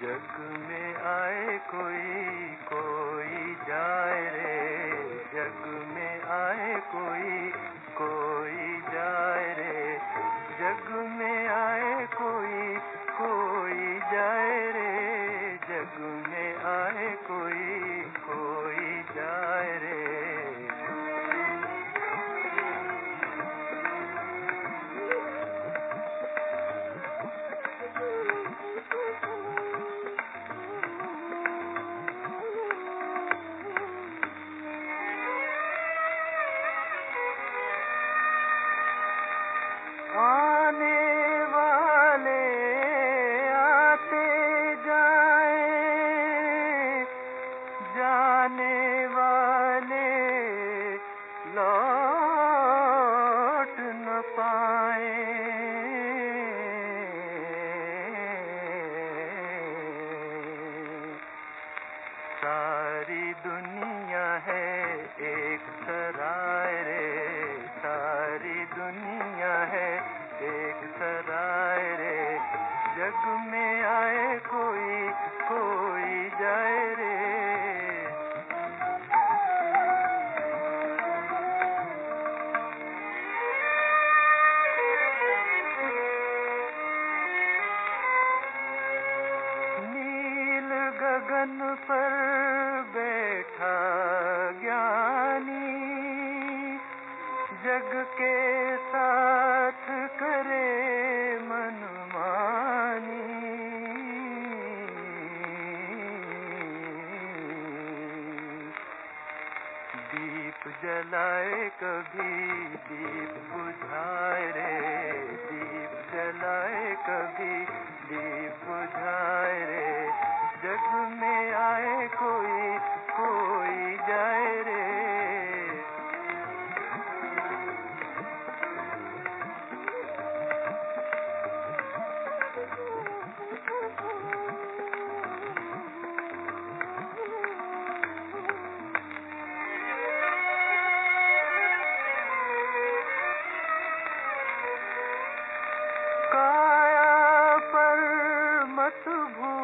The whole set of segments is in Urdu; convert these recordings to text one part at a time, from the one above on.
جگ میں آئے کوئی کوئی جائے رے۔ جگ میں آئے کوئی کوئی جائے رے۔ جگ میں آئے کوئی کوئی جائے رے۔ جگ میں no? گگن پر بیٹھا گیانی جگ کے ساتھ کرے منمانی دیپ جلائے کبھی دیپ بجھائے آئے کوئی کوئی جائے رے۔ کایا پر مت بھول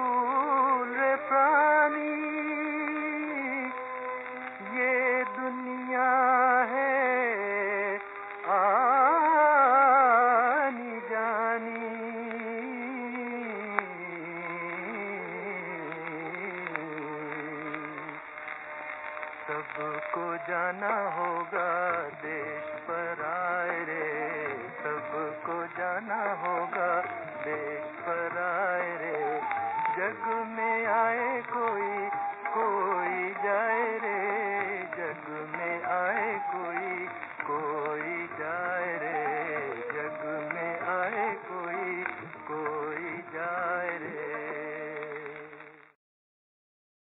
سب کو جانا ہوگا، دیش پر آئے رے۔ سب کو جانا ہوگا، دیش پر آئے رے۔ جگ میں آئے کوئی